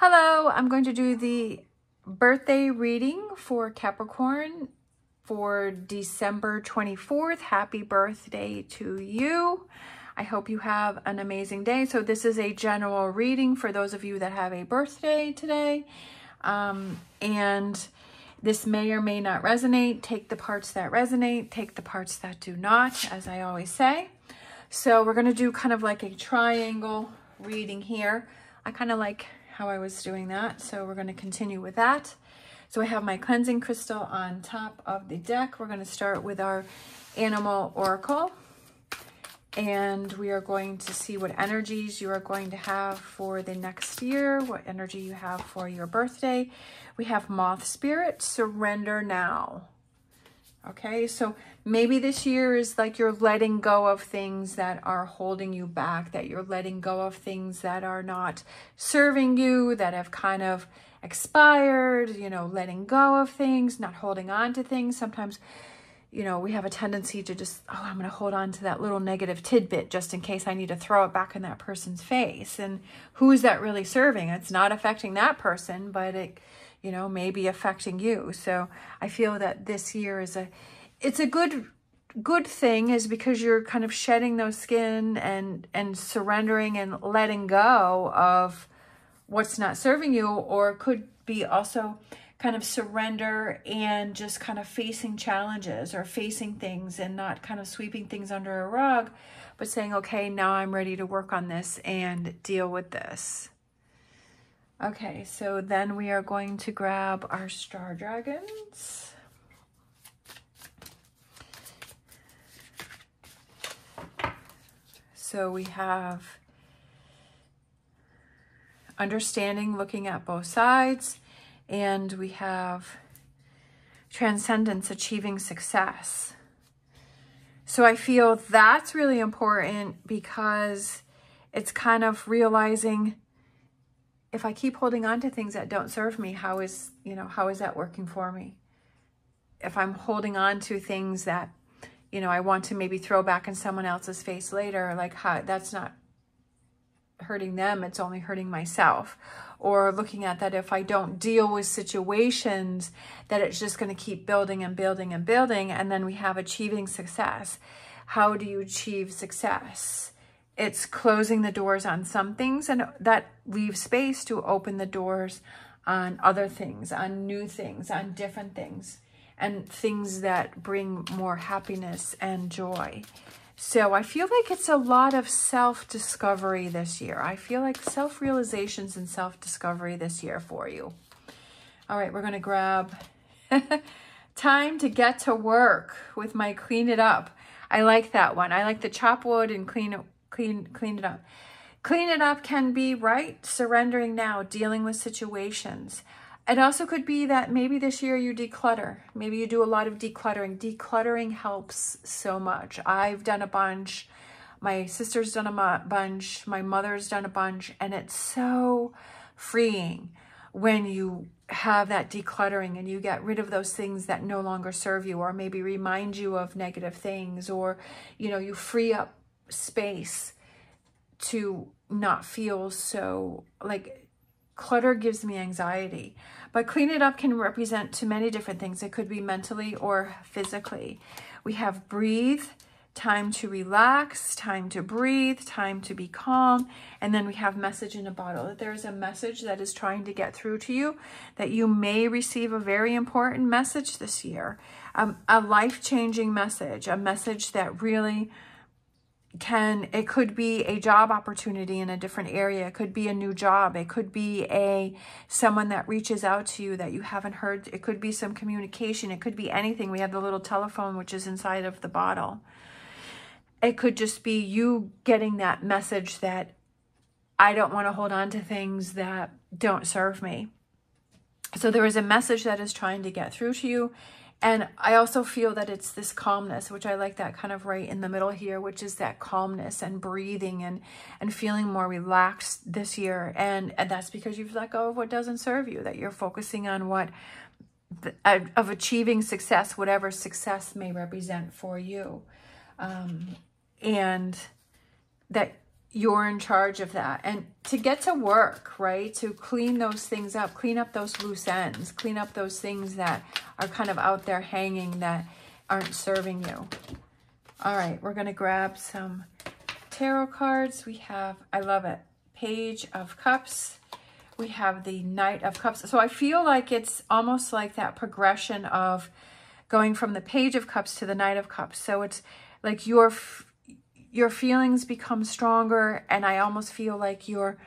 Hello, I'm going to do the birthday reading for Capricorn for December 24th. Happy birthday to you. I hope you have an amazing day. So this is a general reading for those of you that have a birthday today. Um, and this may or may not resonate. Take the parts that resonate, take the parts that do not, as I always say. So we're going to do kind of like a triangle reading here. I kind of like how I was doing that. So we're going to continue with that. So I have my cleansing crystal on top of the deck. We're going to start with our animal oracle. And we are going to see what energies you are going to have for the next year, what energy you have for your birthday. We have moth spirit, surrender now. Okay, so maybe this year is like you're letting go of things that are holding you back, that you're letting go of things that are not serving you, that have kind of expired, you know, letting go of things, not holding on to things. Sometimes, you know, we have a tendency to just, oh, I'm going to hold on to that little negative tidbit just in case I need to throw it back in that person's face. And who is that really serving? It's not affecting that person, but it you know, maybe affecting you. So I feel that this year is a, it's a good, good thing is because you're kind of shedding those skin and, and surrendering and letting go of what's not serving you, or could be also kind of surrender and just kind of facing challenges or facing things and not kind of sweeping things under a rug, but saying, okay, now I'm ready to work on this and deal with this. Okay, so then we are going to grab our star dragons. So we have understanding, looking at both sides, and we have transcendence, achieving success. So I feel that's really important because it's kind of realizing if I keep holding on to things that don't serve me, how is, you know, how is that working for me? If I'm holding on to things that, you know, I want to maybe throw back in someone else's face later, like that's not hurting them, it's only hurting myself. Or looking at that if I don't deal with situations, that it's just going to keep building and building and building. And then we have achieving success. How do you achieve success? it's closing the doors on some things and that leaves space to open the doors on other things, on new things, on different things, and things that bring more happiness and joy. So I feel like it's a lot of self-discovery this year. I feel like self-realizations and self-discovery this year for you. All right, we're going to grab time to get to work with my clean it up. I like that one. I like the chop wood and clean it clean, clean it up. Clean it up can be, right, surrendering now, dealing with situations. It also could be that maybe this year you declutter. Maybe you do a lot of decluttering. Decluttering helps so much. I've done a bunch. My sister's done a bunch. My mother's done a bunch. And it's so freeing when you have that decluttering and you get rid of those things that no longer serve you or maybe remind you of negative things or, you know, you free up space to not feel so like clutter gives me anxiety. But clean it up can represent to many different things. It could be mentally or physically. We have breathe, time to relax, time to breathe, time to be calm, and then we have message in a bottle. That there is a message that is trying to get through to you, that you may receive a very important message this year, um, a life-changing message, a message that really can it could be a job opportunity in a different area. It could be a new job. It could be a someone that reaches out to you that you haven't heard. It could be some communication. It could be anything. We have the little telephone which is inside of the bottle. It could just be you getting that message that I don't want to hold on to things that don't serve me. So there is a message that is trying to get through to you and I also feel that it's this calmness, which I like that kind of right in the middle here, which is that calmness and breathing and, and feeling more relaxed this year. And, and that's because you've let go of what doesn't serve you, that you're focusing on what, of achieving success, whatever success may represent for you. Um, and that you're in charge of that. And to get to work, right? To clean those things up, clean up those loose ends, clean up those things that are kind of out there hanging that aren't serving you. All right, we're going to grab some tarot cards. We have, I love it, Page of Cups. We have the Knight of Cups. So I feel like it's almost like that progression of going from the Page of Cups to the Knight of Cups. So it's like your your feelings become stronger and I almost feel like you're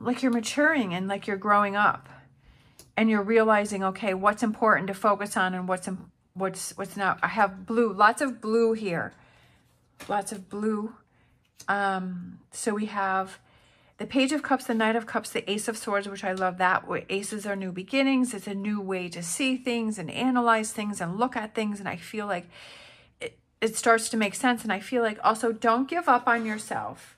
like you're maturing and like you're growing up. And you're realizing okay what's important to focus on and what's what's what's not. I have blue lots of blue here. Lots of blue. Um so we have the page of cups the knight of cups the ace of swords which I love that. Aces are new beginnings. It's a new way to see things and analyze things and look at things. And I feel like it starts to make sense. And I feel like also don't give up on yourself.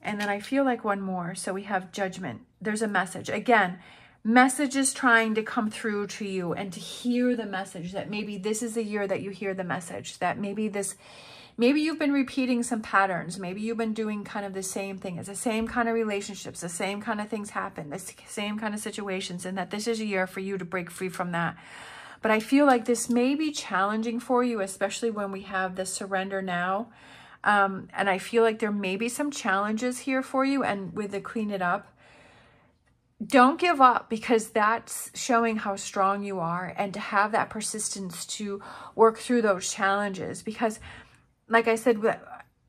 And then I feel like one more. So we have judgment. There's a message. Again, messages trying to come through to you and to hear the message that maybe this is the year that you hear the message that maybe this maybe you've been repeating some patterns maybe you've been doing kind of the same thing it's the same kind of relationships the same kind of things happen the same kind of situations and that this is a year for you to break free from that but I feel like this may be challenging for you, especially when we have the surrender now. Um, and I feel like there may be some challenges here for you and with the clean it up. Don't give up because that's showing how strong you are and to have that persistence to work through those challenges. Because like I said,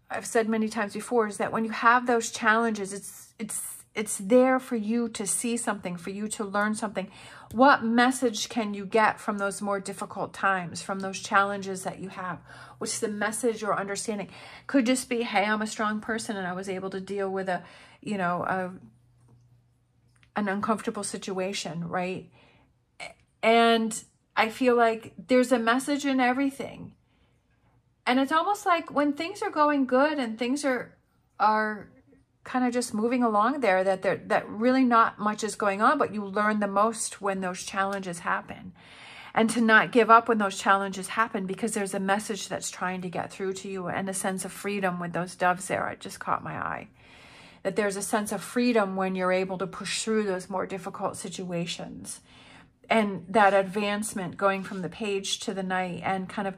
I've said many times before is that when you have those challenges, it's, it's, it's there for you to see something, for you to learn something. What message can you get from those more difficult times, from those challenges that you have? What's the message or understanding? Could just be, hey, I'm a strong person and I was able to deal with a, you know, a, an uncomfortable situation, right? And I feel like there's a message in everything. And it's almost like when things are going good and things are are kind of just moving along there that there that really not much is going on but you learn the most when those challenges happen. And to not give up when those challenges happen because there's a message that's trying to get through to you and a sense of freedom with those doves there. It just caught my eye. That there's a sense of freedom when you're able to push through those more difficult situations. And that advancement going from the page to the knight and kind of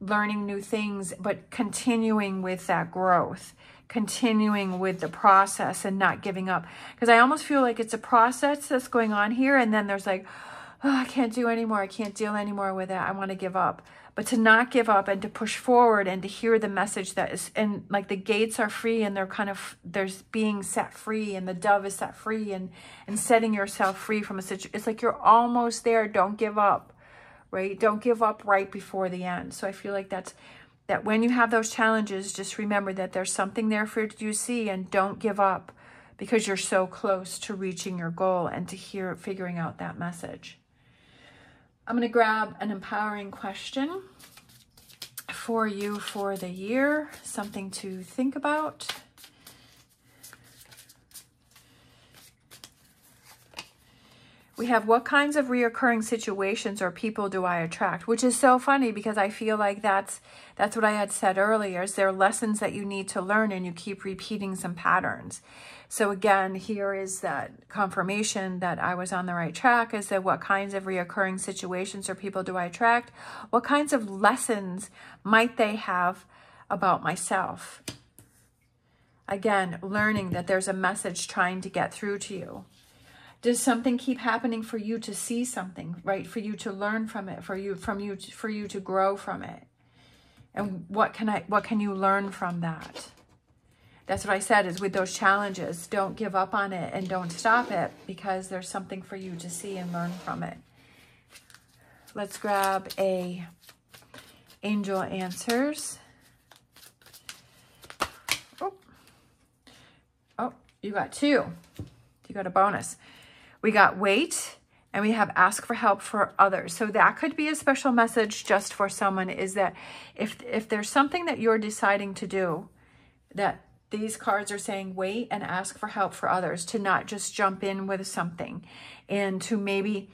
learning new things but continuing with that growth continuing with the process and not giving up. Because I almost feel like it's a process that's going on here. And then there's like, oh, I can't do anymore. I can't deal anymore with it. I want to give up. But to not give up and to push forward and to hear the message that is, and like the gates are free and they're kind of, there's being set free and the dove is set free and, and setting yourself free from a situation. It's like you're almost there. Don't give up, right? Don't give up right before the end. So I feel like that's that when you have those challenges, just remember that there's something there for you to see and don't give up because you're so close to reaching your goal and to hear figuring out that message. I'm going to grab an empowering question for you for the year, something to think about. We have what kinds of reoccurring situations or people do I attract, which is so funny because I feel like that's that's what I had said earlier. Is there lessons that you need to learn and you keep repeating some patterns? So again, here is that confirmation that I was on the right track is that what kinds of reoccurring situations or people do I attract? What kinds of lessons might they have about myself? Again, learning that there's a message trying to get through to you. Does something keep happening for you to see something, right? For you to learn from it, for you, from you, for you to grow from it. And what can I, what can you learn from that? That's what I said is with those challenges, don't give up on it and don't stop it because there's something for you to see and learn from it. Let's grab a angel answers. Oh, oh you got two. You got a bonus. We got wait and we have ask for help for others. So that could be a special message just for someone is that if, if there's something that you're deciding to do, that these cards are saying wait and ask for help for others to not just jump in with something and to maybe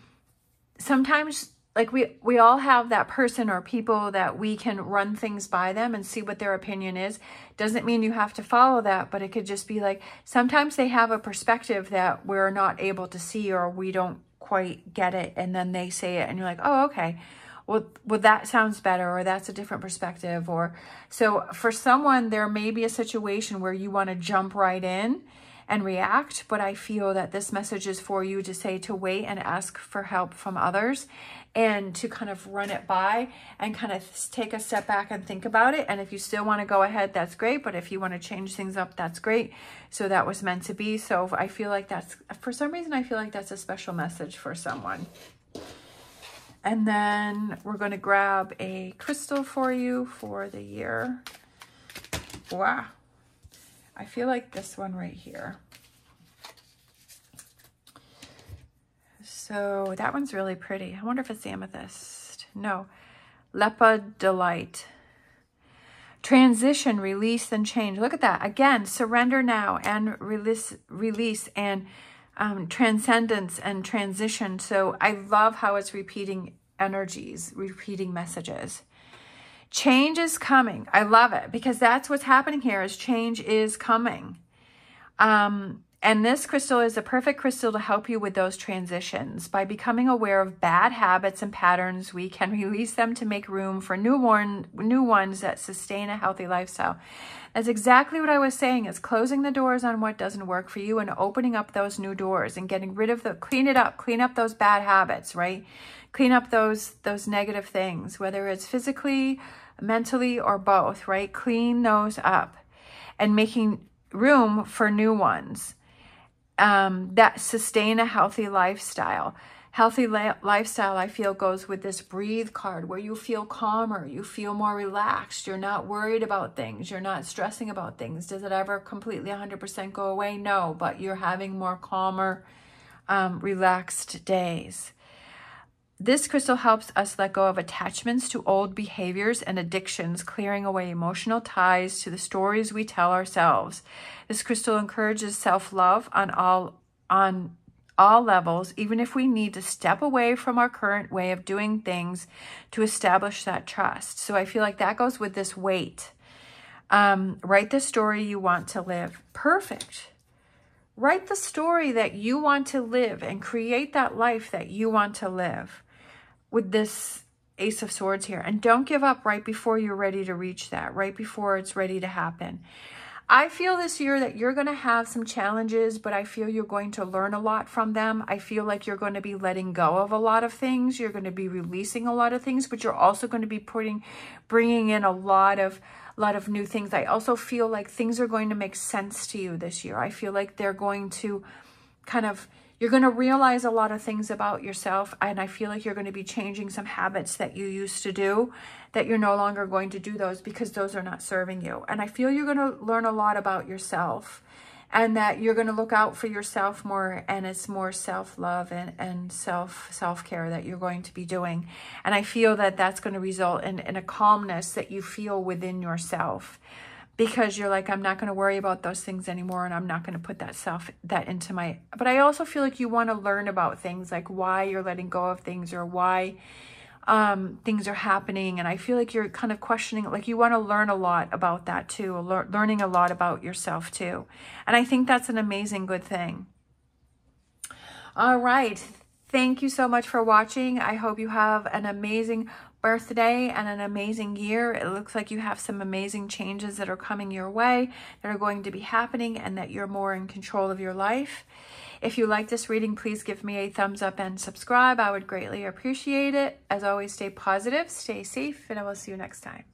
sometimes like we we all have that person or people that we can run things by them and see what their opinion is. Doesn't mean you have to follow that but it could just be like sometimes they have a perspective that we're not able to see or we don't quite get it and then they say it and you're like oh okay. Well, well that sounds better or that's a different perspective or so for someone there may be a situation where you want to jump right in and react, but I feel that this message is for you to say to wait and ask for help from others and to kind of run it by and kind of take a step back and think about it. And if you still want to go ahead, that's great. But if you want to change things up, that's great. So that was meant to be. So I feel like that's, for some reason, I feel like that's a special message for someone. And then we're going to grab a crystal for you for the year. Wow. I feel like this one right here. So that one's really pretty. I wonder if it's amethyst. No. Lepidolite. Transition, release, and change. Look at that. Again, surrender now and release, release and um, transcendence and transition. So I love how it's repeating energies, repeating messages. Change is coming. I love it because that's what's happening here is change is coming. Um, and this crystal is a perfect crystal to help you with those transitions. By becoming aware of bad habits and patterns, we can release them to make room for new, one, new ones that sustain a healthy lifestyle. That's exactly what I was saying is closing the doors on what doesn't work for you and opening up those new doors and getting rid of the, clean it up, clean up those bad habits, right? Clean up those, those negative things, whether it's physically, mentally, or both, right? Clean those up and making room for new ones um, that sustain a healthy lifestyle. Healthy lifestyle, I feel, goes with this breathe card where you feel calmer, you feel more relaxed, you're not worried about things, you're not stressing about things. Does it ever completely 100% go away? No, but you're having more calmer, um, relaxed days. This crystal helps us let go of attachments to old behaviors and addictions, clearing away emotional ties to the stories we tell ourselves. This crystal encourages self-love on all on all levels, even if we need to step away from our current way of doing things to establish that trust. So I feel like that goes with this wait. Um, write the story you want to live. Perfect. Write the story that you want to live and create that life that you want to live with this Ace of Swords here. And don't give up right before you're ready to reach that, right before it's ready to happen. I feel this year that you're going to have some challenges, but I feel you're going to learn a lot from them. I feel like you're going to be letting go of a lot of things. You're going to be releasing a lot of things, but you're also going to be putting, bringing in a lot of, a lot of new things. I also feel like things are going to make sense to you this year. I feel like they're going to kind of you're going to realize a lot of things about yourself, and I feel like you're going to be changing some habits that you used to do, that you're no longer going to do those because those are not serving you. And I feel you're going to learn a lot about yourself and that you're going to look out for yourself more and it's more self-love and, and self self-care that you're going to be doing and i feel that that's going to result in, in a calmness that you feel within yourself because you're like, I'm not going to worry about those things anymore and I'm not going to put that self, that into my, but I also feel like you want to learn about things like why you're letting go of things or why um, things are happening. And I feel like you're kind of questioning, like you want to learn a lot about that too, lear learning a lot about yourself too. And I think that's an amazing good thing. All right. Thank you so much for watching. I hope you have an amazing birthday and an amazing year. It looks like you have some amazing changes that are coming your way that are going to be happening and that you're more in control of your life. If you like this reading, please give me a thumbs up and subscribe. I would greatly appreciate it. As always, stay positive, stay safe, and I will see you next time.